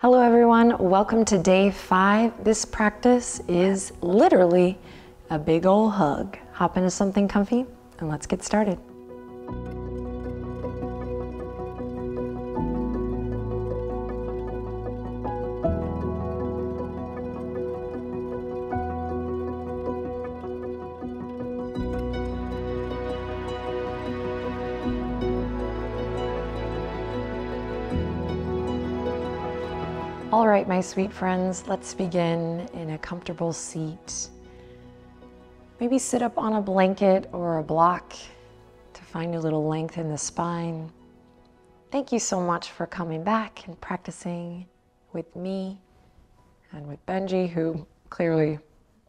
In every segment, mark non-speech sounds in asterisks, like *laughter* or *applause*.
Hello everyone, welcome to day five. This practice is literally a big ol' hug. Hop into something comfy and let's get started. My sweet friends, let's begin in a comfortable seat. Maybe sit up on a blanket or a block to find a little length in the spine. Thank you so much for coming back and practicing with me and with Benji, who clearly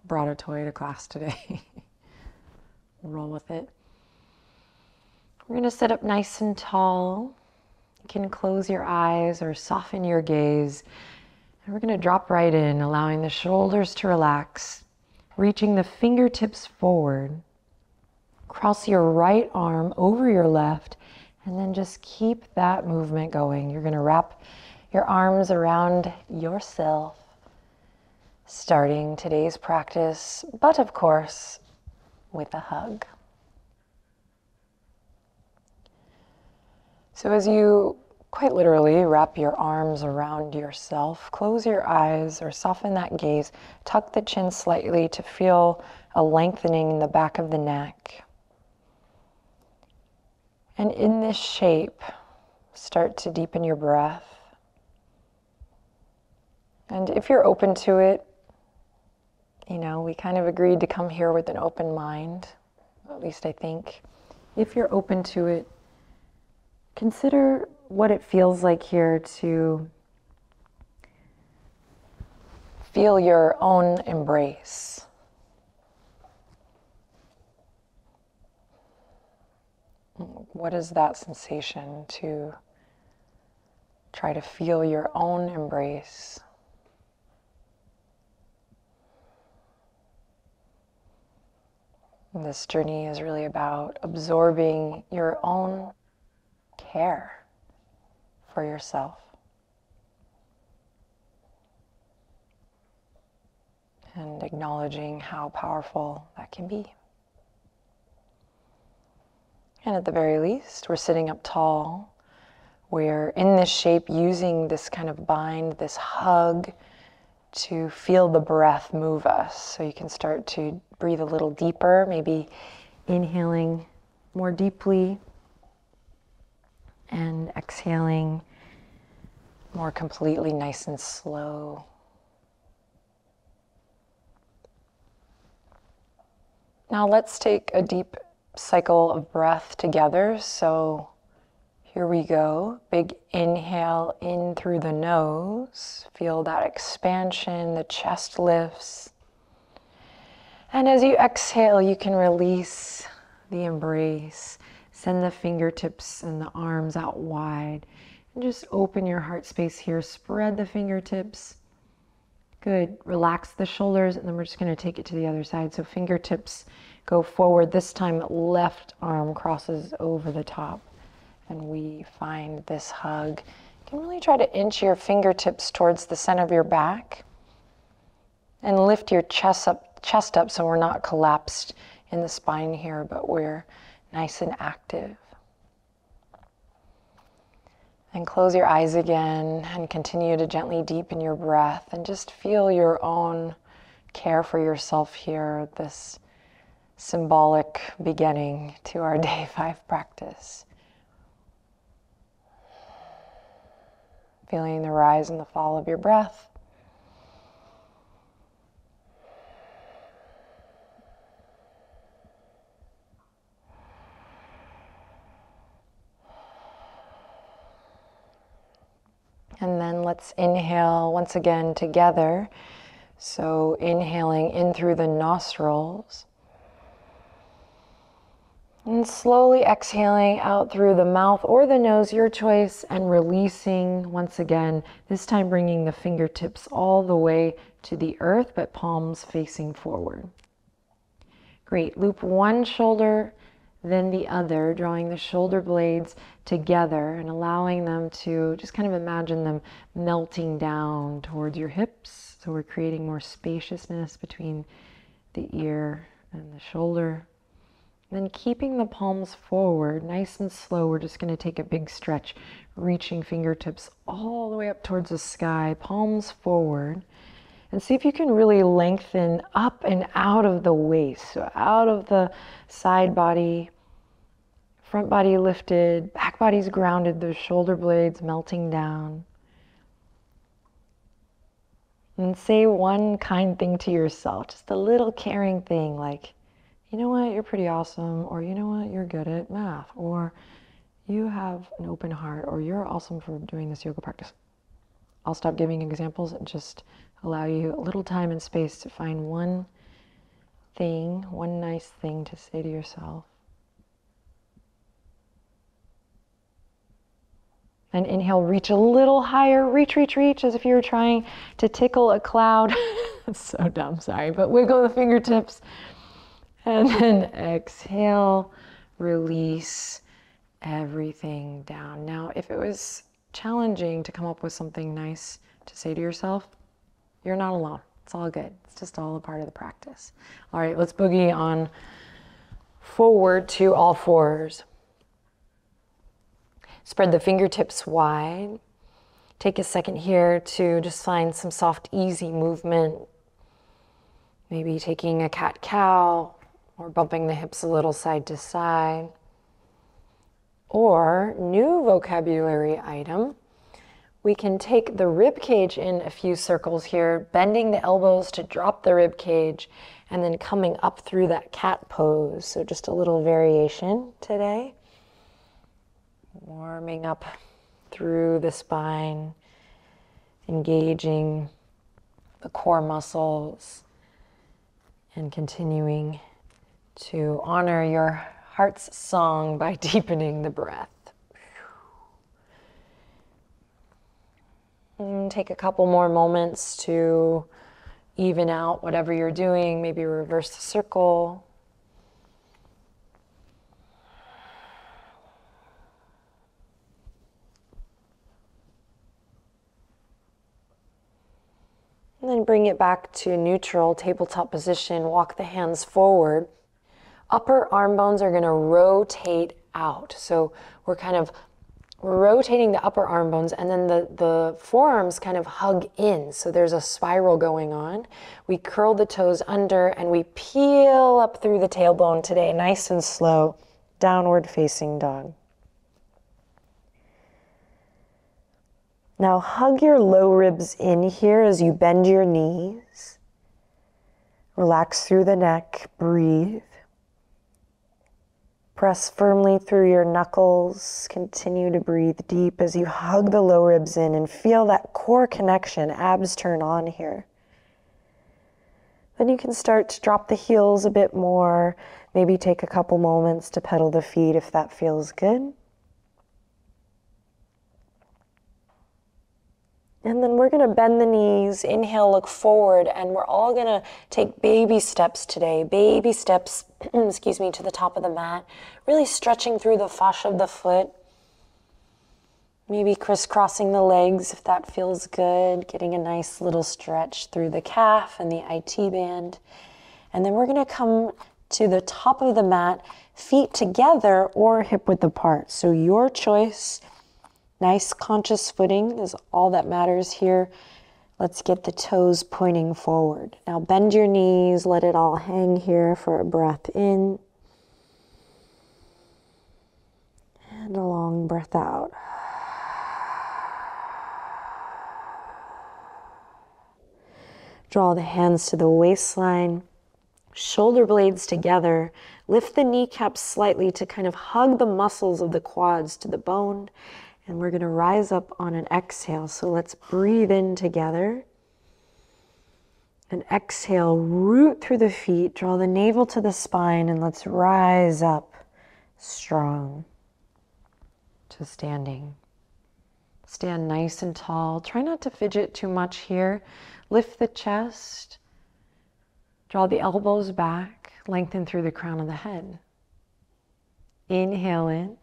brought a toy to class today. *laughs* roll with it. We're gonna sit up nice and tall. You can close your eyes or soften your gaze. We're gonna drop right in, allowing the shoulders to relax, reaching the fingertips forward. Cross your right arm over your left, and then just keep that movement going. You're gonna wrap your arms around yourself, starting today's practice, but of course, with a hug. So as you quite literally wrap your arms around yourself, close your eyes or soften that gaze, tuck the chin slightly to feel a lengthening in the back of the neck. And in this shape, start to deepen your breath. And if you're open to it, you know, we kind of agreed to come here with an open mind, at least I think. If you're open to it, Consider what it feels like here to feel your own embrace. What is that sensation to try to feel your own embrace? This journey is really about absorbing your own care for yourself. And acknowledging how powerful that can be. And at the very least, we're sitting up tall. We're in this shape using this kind of bind, this hug to feel the breath move us. So you can start to breathe a little deeper, maybe inhaling more deeply and exhaling more completely, nice and slow. Now let's take a deep cycle of breath together. So here we go. Big inhale in through the nose. Feel that expansion, the chest lifts. And as you exhale, you can release the embrace. Send the fingertips and the arms out wide. And just open your heart space here. Spread the fingertips. Good. Relax the shoulders and then we're just going to take it to the other side. So fingertips go forward. This time left arm crosses over the top and we find this hug. You can really try to inch your fingertips towards the center of your back and lift your chest up, chest up so we're not collapsed in the spine here, but we're nice and active. And close your eyes again and continue to gently deepen your breath and just feel your own care for yourself here, this symbolic beginning to our *laughs* day five practice. Feeling the rise and the fall of your breath. And then let's inhale once again together. So inhaling in through the nostrils. And slowly exhaling out through the mouth or the nose, your choice, and releasing once again, this time bringing the fingertips all the way to the earth, but palms facing forward. Great. Loop one shoulder then the other, drawing the shoulder blades together and allowing them to just kind of imagine them melting down towards your hips. So we're creating more spaciousness between the ear and the shoulder. Then keeping the palms forward, nice and slow, we're just going to take a big stretch, reaching fingertips all the way up towards the sky, palms forward. And see if you can really lengthen up and out of the waist, so out of the side body, front body lifted, back body's grounded, those shoulder blades melting down. And say one kind thing to yourself, just a little caring thing like, you know what, you're pretty awesome, or you know what, you're good at math, or you have an open heart, or you're awesome for doing this yoga practice. I'll stop giving examples and just allow you a little time and space to find one thing, one nice thing to say to yourself. And inhale, reach a little higher, reach, reach, reach, as if you were trying to tickle a cloud. *laughs* That's so dumb, sorry, but wiggle the fingertips. And then exhale, release everything down. Now, if it was challenging to come up with something nice to say to yourself, you're not alone. It's all good. It's just all a part of the practice. All right, let's boogie on forward to all fours. Spread the fingertips wide. Take a second here to just find some soft, easy movement. Maybe taking a cat cow or bumping the hips a little side to side. Or, new vocabulary item, we can take the rib cage in a few circles here, bending the elbows to drop the rib cage and then coming up through that cat pose. So just a little variation today. Warming up through the spine, engaging the core muscles and continuing to honor your heart's song by *laughs* deepening the breath. And take a couple more moments to even out whatever you're doing. Maybe reverse the circle. And then bring it back to neutral, tabletop position. Walk the hands forward. Upper arm bones are gonna rotate out. So we're kind of rotating the upper arm bones and then the, the forearms kind of hug in. So there's a spiral going on. We curl the toes under and we peel up through the tailbone today, nice and slow, downward facing dog. Now hug your low ribs in here as you bend your knees. Relax through the neck, breathe. Press firmly through your knuckles. Continue to breathe deep as you hug the low ribs in and feel that core connection. Abs turn on here. Then you can start to drop the heels a bit more. Maybe take a couple moments to pedal the feet if that feels good. And then we're gonna bend the knees, inhale, look forward, and we're all gonna take baby steps today. Baby steps, *clears throat* excuse me, to the top of the mat. Really stretching through the fascia of the foot. Maybe crisscrossing the legs if that feels good. Getting a nice little stretch through the calf and the IT band. And then we're gonna come to the top of the mat, feet together or hip width apart. So your choice. Nice conscious footing is all that matters here. Let's get the toes pointing forward. Now bend your knees, let it all hang here for a breath in. And a long breath out. Draw the hands to the waistline, shoulder blades together. Lift the kneecaps slightly to kind of hug the muscles of the quads to the bone and we're going to rise up on an exhale. So let's breathe in together. And exhale, root through the feet, draw the navel to the spine, and let's rise up strong to standing. Stand nice and tall. Try not to fidget too much here. Lift the chest. Draw the elbows back. Lengthen through the crown of the head. Inhale in.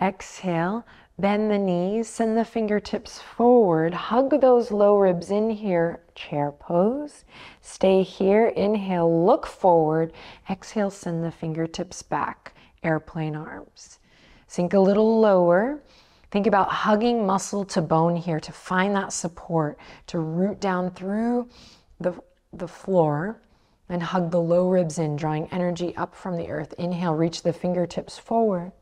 Exhale, bend the knees, send the fingertips forward. Hug those low ribs in here, chair pose. Stay here, inhale, look forward. Exhale, send the fingertips back, airplane arms. Sink a little lower. Think about hugging muscle to bone here to find that support, to root down through the, the floor and hug the low ribs in, drawing energy up from the earth. Inhale, reach the fingertips forward.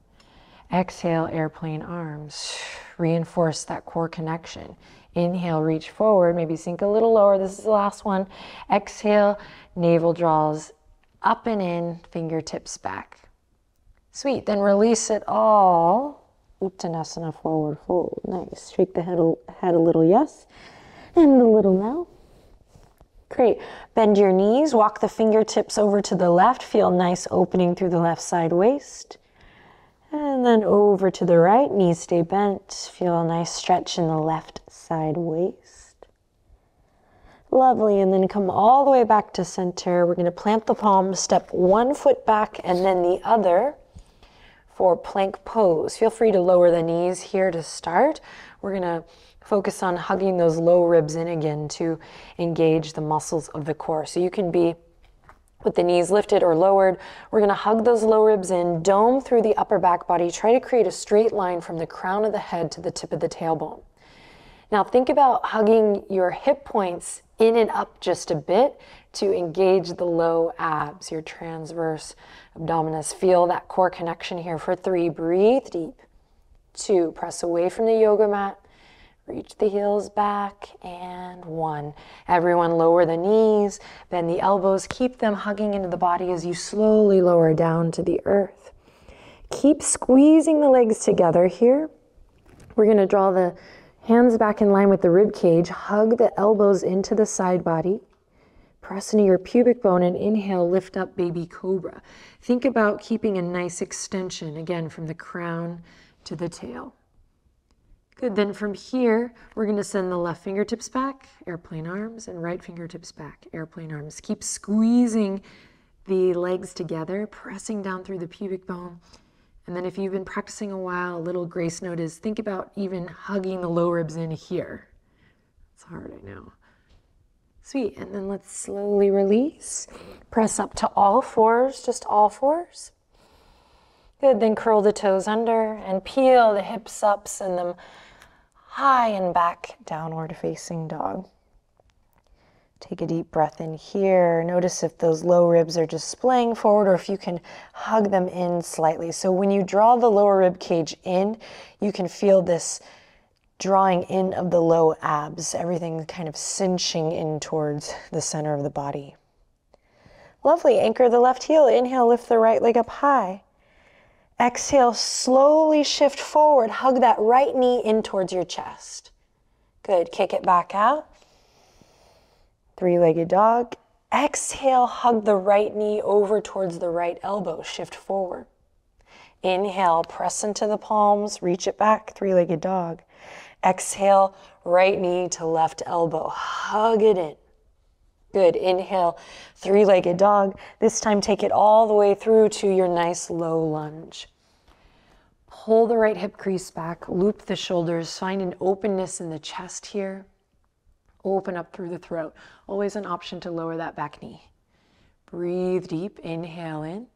Exhale, airplane arms. Reinforce that core connection. Inhale, reach forward, maybe sink a little lower. This is the last one. Exhale, navel draws up and in, fingertips back. Sweet, then release it all. Uttanasana, forward fold. Nice. Shake the head a, head a little yes and a little no. Great. Bend your knees, walk the fingertips over to the left. Feel nice opening through the left side waist. And then over to the right, knees stay bent. Feel a nice stretch in the left side waist. Lovely, and then come all the way back to center. We're gonna plant the palms, step one foot back and then the other for plank pose. Feel free to lower the knees here to start. We're gonna focus on hugging those low ribs in again to engage the muscles of the core. So you can be with the knees lifted or lowered. We're gonna hug those low ribs in, dome through the upper back body. Try to create a straight line from the crown of the head to the tip of the tailbone. Now think about hugging your hip points in and up just a bit to engage the low abs, your transverse abdominis. Feel that core connection here for three. Breathe deep. Two, press away from the yoga mat. Reach the heels back and one. Everyone lower the knees, bend the elbows, keep them hugging into the body as you slowly lower down to the earth. Keep squeezing the legs together here. We're gonna draw the hands back in line with the rib cage. Hug the elbows into the side body. Press into your pubic bone and inhale, lift up baby cobra. Think about keeping a nice extension, again, from the crown to the tail. Good, then from here, we're gonna send the left fingertips back, airplane arms, and right fingertips back, airplane arms. Keep squeezing the legs together, pressing down through the pubic bone. And then if you've been practicing a while, a little grace note is think about even hugging the low ribs in here. It's hard, I know. Sweet, and then let's slowly release. Press up to all fours, just all fours. Good, then curl the toes under and peel the hips up, send them high and back, downward facing dog. Take a deep breath in here. Notice if those low ribs are just splaying forward or if you can hug them in slightly. So when you draw the lower rib cage in, you can feel this drawing in of the low abs, everything kind of cinching in towards the center of the body. Lovely. Anchor the left heel. Inhale, lift the right leg up high. Exhale, slowly shift forward. Hug that right knee in towards your chest. Good. Kick it back out. Three-legged dog. Exhale, hug the right knee over towards the right elbow. Shift forward. Inhale, press into the palms, reach it back, three-legged dog. Exhale, right knee to left elbow. Hug it in. Good. Inhale, three-legged dog. This time take it all the way through to your nice low lunge. Pull the right hip crease back, loop the shoulders, find an openness in the chest here. Open up through the throat. Always an option to lower that back knee. Breathe deep, inhale in.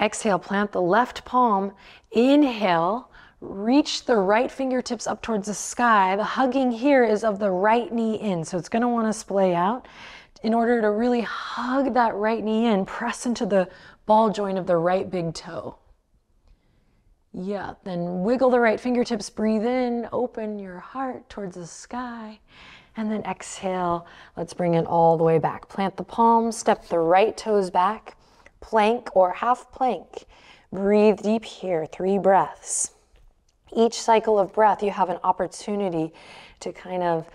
Exhale, plant the left palm. Inhale, reach the right fingertips up towards the sky. The hugging here is of the right knee in, so it's gonna wanna splay out in order to really hug that right knee in, press into the ball joint of the right big toe. Yeah, then wiggle the right fingertips, breathe in, open your heart towards the sky. And then exhale, let's bring it all the way back. Plant the palms, step the right toes back, plank or half plank. Breathe deep here, three breaths. Each cycle of breath, you have an opportunity to kind of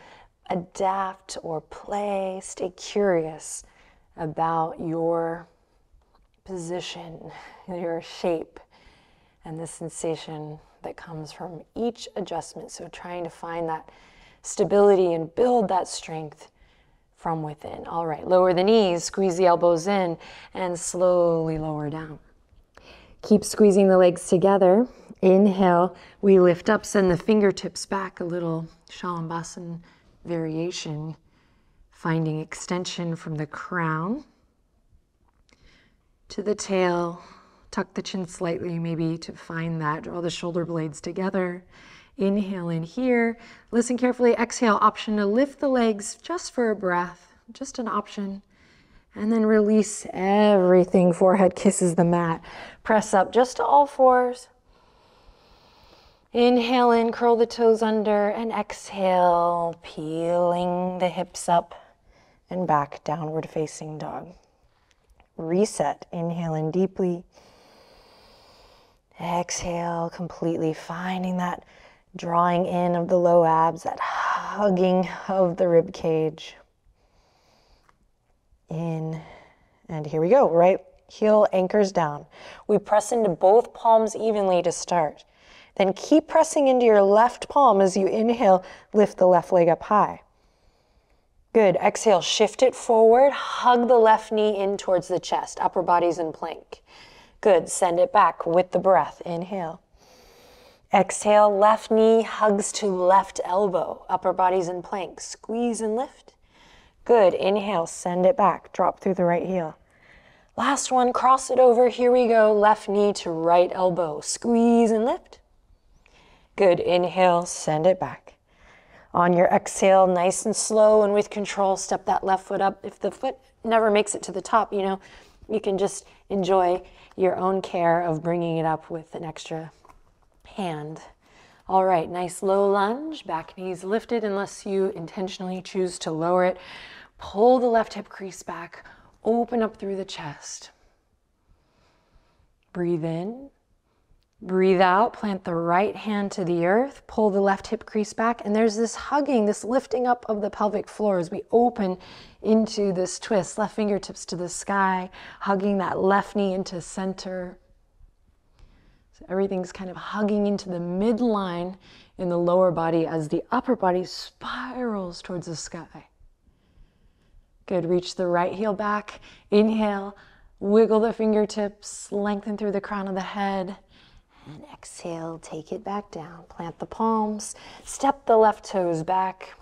adapt or play, stay curious about your position, *laughs* your shape, and the sensation that comes from each adjustment. So trying to find that stability and build that strength from within. All right, lower the knees, squeeze the elbows in, and slowly lower down. Keep squeezing the legs together. Inhale, we lift up, send the fingertips back, a little Shalabhasana variation, finding extension from the crown to the tail. Tuck the chin slightly, maybe to find that. Draw the shoulder blades together. Inhale in here. Listen carefully. Exhale, option to lift the legs just for a breath, just an option. And then release everything. Forehead kisses the mat. Press up just to all fours. Inhale in, curl the toes under, and exhale, peeling the hips up and back, downward facing dog. Reset, inhale in deeply. Exhale completely, finding that drawing in of the low abs, that hugging of the rib cage. In, and here we go, right heel anchors down. We press into both palms evenly to start. Then keep pressing into your left palm as you inhale, lift the left leg up high. Good, exhale, shift it forward, hug the left knee in towards the chest, upper body's in plank. Good, send it back with the breath, inhale. Exhale, left knee hugs to left elbow, upper body's in plank, squeeze and lift. Good, inhale, send it back, drop through the right heel. Last one, cross it over, here we go, left knee to right elbow, squeeze and lift. Good, inhale, send it back. On your exhale, nice and slow and with control, step that left foot up. If the foot never makes it to the top, you know, you can just enjoy your own care of bringing it up with an extra hand. All right, nice low lunge, back knees lifted unless you intentionally choose to lower it. Pull the left hip crease back, open up through the chest. Breathe in. Breathe out, plant the right hand to the earth, pull the left hip crease back, and there's this hugging, this lifting up of the pelvic floor as we open into this twist, left fingertips to the sky, hugging that left knee into center. So everything's kind of hugging into the midline in the lower body as the upper body spirals towards the sky. Good, reach the right heel back, inhale, wiggle the fingertips, lengthen through the crown of the head. And exhale, take it back down. Plant the palms, step the left toes back.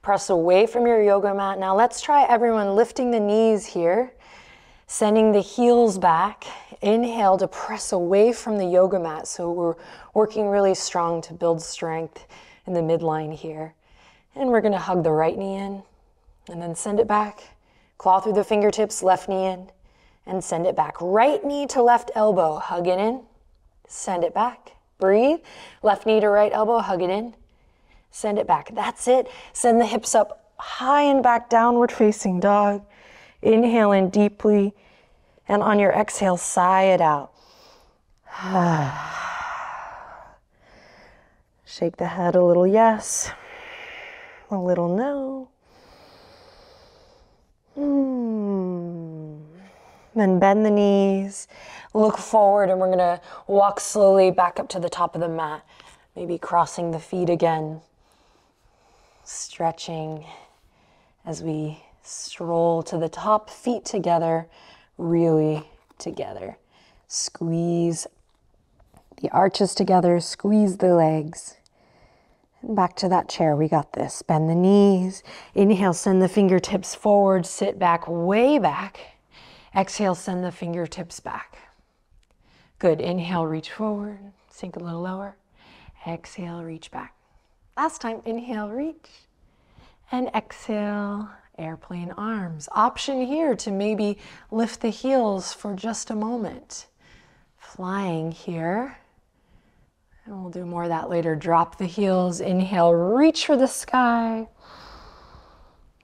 Press away from your yoga mat. Now let's try everyone lifting the knees here, sending the heels back. Inhale to press away from the yoga mat. So we're working really strong to build strength in the midline here. And we're gonna hug the right knee in and then send it back. Claw through the fingertips, left knee in, and send it back. Right knee to left elbow, hug it in. Send it back. Breathe. Left knee to right elbow, hug it in. Send it back. That's it. Send the hips up high and back, downward facing dog. Inhale in deeply. And on your exhale, sigh it out. *sighs* Shake the head a little yes, a little no. Mm. Then bend the knees look forward and we're gonna walk slowly back up to the top of the mat. Maybe crossing the feet again. Stretching as we stroll to the top, feet together, really together. Squeeze the arches together, squeeze the legs. And back to that chair, we got this. Bend the knees. Inhale, send the fingertips forward, sit back, way back. Exhale, send the fingertips back. Good. Inhale, reach forward, sink a little lower. Exhale, reach back. Last time, inhale, reach. And exhale, airplane arms. Option here to maybe lift the heels for just a moment. Flying here. And we'll do more of that later. Drop the heels, inhale, reach for the sky.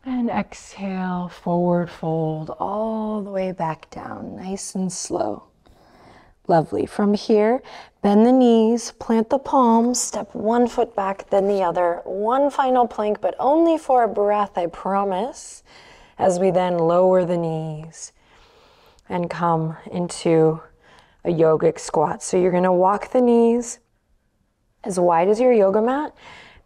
And exhale, forward fold all the way back down, nice and slow. Lovely. From here, bend the knees, plant the palms, step one foot back, then the other. One final plank, but only for a breath, I promise, as we then lower the knees and come into a yogic squat. So you're gonna walk the knees as wide as your yoga mat,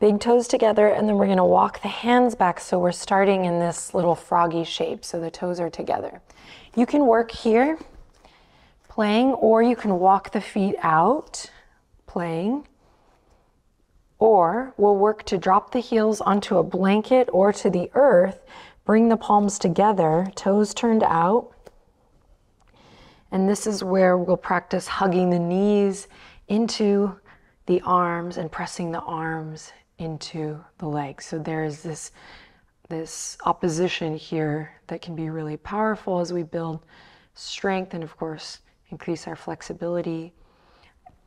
big toes together, and then we're gonna walk the hands back so we're starting in this little froggy shape, so the toes are together. You can work here playing, or you can walk the feet out, playing. Or we'll work to drop the heels onto a blanket or to the earth, bring the palms together, toes turned out. And this is where we'll practice hugging the knees into the arms and pressing the arms into the legs. So there's this, this opposition here that can be really powerful as we build strength and of course increase our flexibility.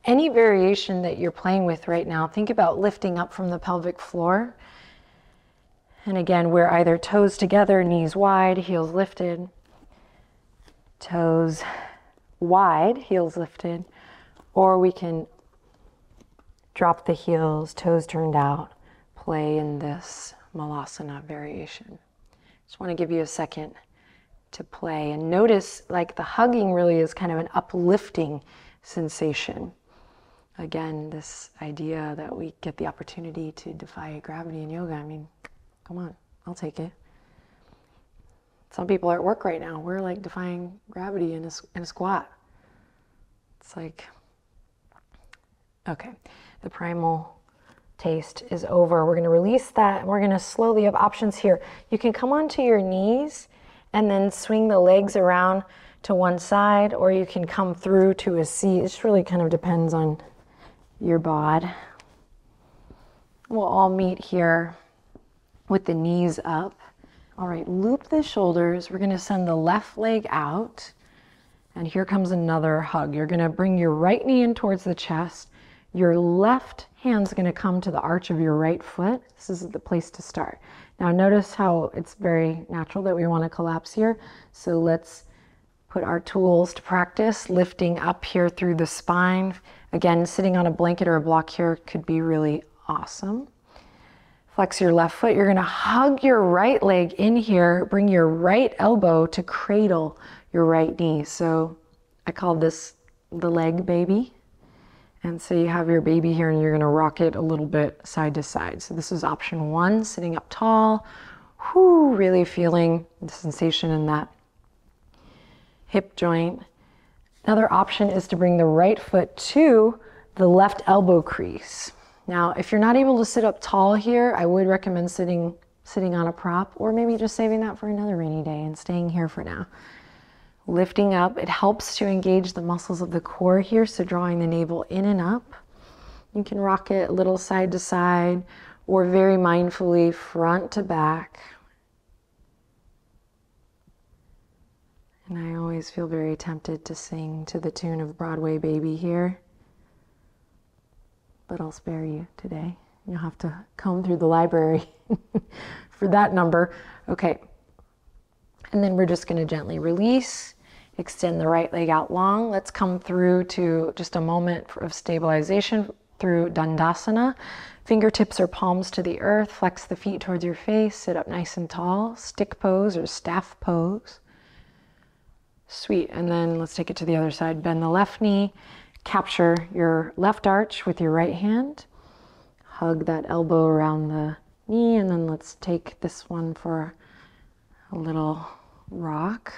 Any variation that you're playing with right now, think about lifting up from the pelvic floor. And again, we're either toes together, knees wide, heels lifted. Toes wide, heels lifted. Or we can drop the heels, toes turned out, play in this malasana variation. Just want to give you a second to play and notice like the hugging really is kind of an uplifting sensation. Again, this idea that we get the opportunity to defy gravity in yoga. I mean, come on, I'll take it. Some people are at work right now. We're like defying gravity in a, in a squat. It's like, okay, the primal taste is over. We're gonna release that. We're gonna slowly have options here. You can come onto your knees and then swing the legs around to one side, or you can come through to a seat. It just really kind of depends on your bod. We'll all meet here with the knees up. All right, loop the shoulders. We're gonna send the left leg out. And here comes another hug. You're gonna bring your right knee in towards the chest. Your left hand's gonna come to the arch of your right foot. This is the place to start. Now notice how it's very natural that we wanna collapse here. So let's put our tools to practice, lifting up here through the spine. Again, sitting on a blanket or a block here could be really awesome. Flex your left foot. You're gonna hug your right leg in here. Bring your right elbow to cradle your right knee. So I call this the leg baby. And so you have your baby here and you're gonna rock it a little bit side to side. So this is option one, sitting up tall. Whoo, really feeling the sensation in that hip joint. Another option is to bring the right foot to the left elbow crease. Now, if you're not able to sit up tall here, I would recommend sitting sitting on a prop or maybe just saving that for another rainy day and staying here for now lifting up. It helps to engage the muscles of the core here, so drawing the navel in and up. You can rock it a little side to side or very mindfully front to back. And I always feel very tempted to sing to the tune of Broadway Baby here. But I'll spare you today. You'll have to comb through the library *laughs* for that number. Okay. And then we're just going to gently release, extend the right leg out long. Let's come through to just a moment of stabilization through Dandasana. Fingertips or palms to the earth. Flex the feet towards your face. Sit up nice and tall. Stick pose or staff pose. Sweet. And then let's take it to the other side. Bend the left knee. Capture your left arch with your right hand. Hug that elbow around the knee. And then let's take this one for a little rock.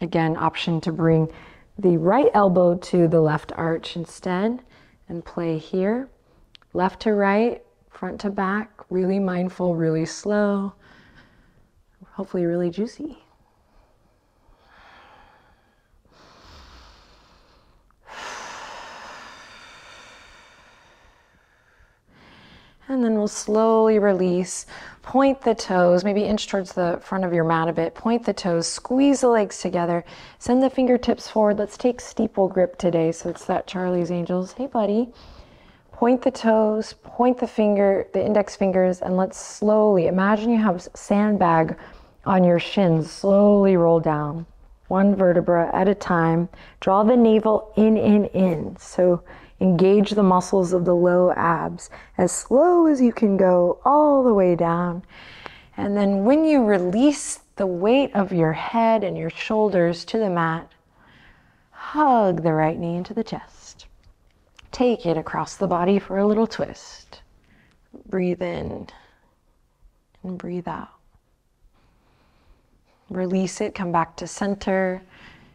Again, option to bring the right elbow to the left arch instead and play here. Left to right, front to back, really mindful, really slow, hopefully really juicy. And then we'll slowly release. Point the toes, maybe inch towards the front of your mat a bit. Point the toes, squeeze the legs together. Send the fingertips forward. Let's take steeple grip today. So it's that Charlie's Angels. Hey, buddy. Point the toes, point the finger, the index fingers, and let's slowly, imagine you have sandbag on your shins. Slowly roll down one vertebra at a time. Draw the navel in, in, in. So Engage the muscles of the low abs as slow as you can go all the way down. And then when you release the weight of your head and your shoulders to the mat, hug the right knee into the chest. Take it across the body for a little twist. Breathe in and breathe out. Release it, come back to center.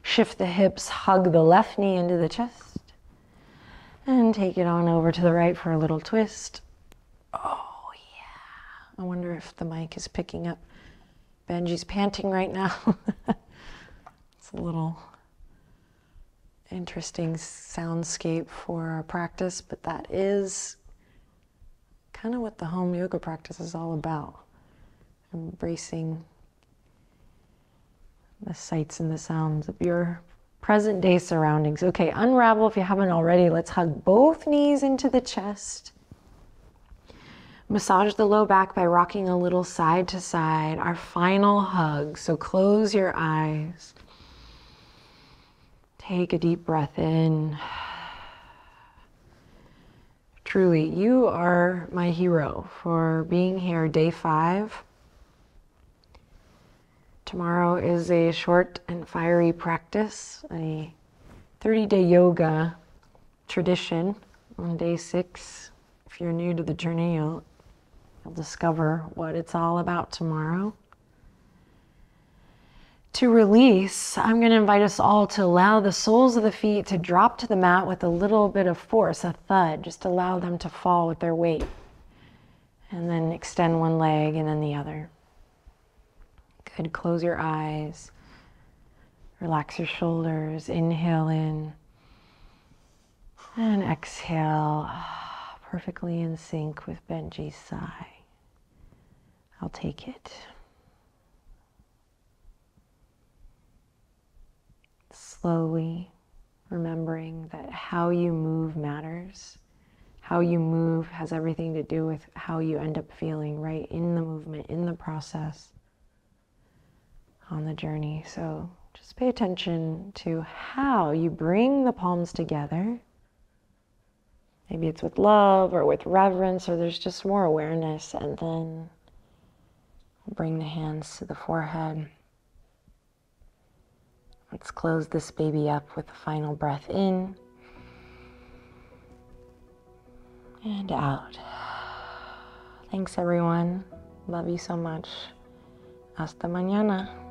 Shift the hips, hug the left knee into the chest. And take it on over to the right for a little twist. Oh yeah. I wonder if the mic is picking up. Benji's panting right now. *laughs* it's a little interesting soundscape for our practice, but that is kind of what the home yoga practice is all about. Embracing the sights and the sounds of your present day surroundings. Okay, unravel if you haven't already. Let's hug both knees into the chest. Massage the low back by rocking a little side to side. Our final hug. So close your eyes. Take a deep breath in. Truly, you are my hero for being here day five. Tomorrow is a short and fiery practice, a 30 day yoga tradition on day six. If you're new to the journey, you'll, you'll discover what it's all about tomorrow to release, I'm going to invite us all to allow the soles of the feet to drop to the mat with a little bit of force, a thud. Just allow them to fall with their weight. And then extend one leg and then the other. Good. Close your eyes. Relax your shoulders. Inhale in. And exhale. Ah, perfectly in sync with Benji's sigh. I'll take it. slowly remembering that how you move matters. How you move has everything to do with how you end up feeling right in the movement, in the process, on the journey. So just pay attention to how you bring the palms together. Maybe it's with love or with reverence, or there's just more awareness, and then bring the hands to the forehead. Let's close this baby up with a final breath in and out. Thanks, everyone. Love you so much. Hasta mañana.